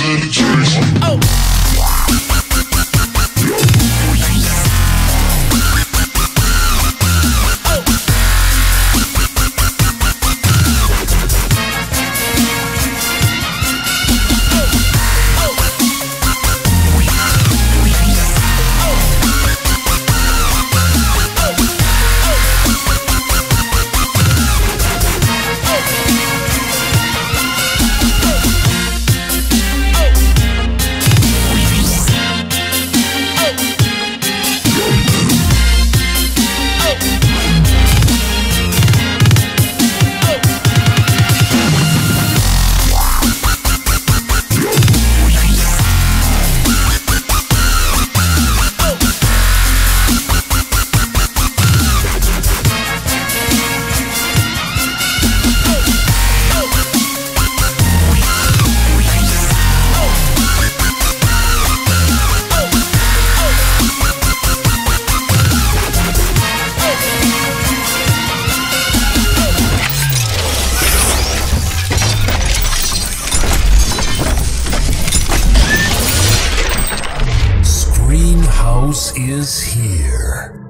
penetration. Oh. house is here.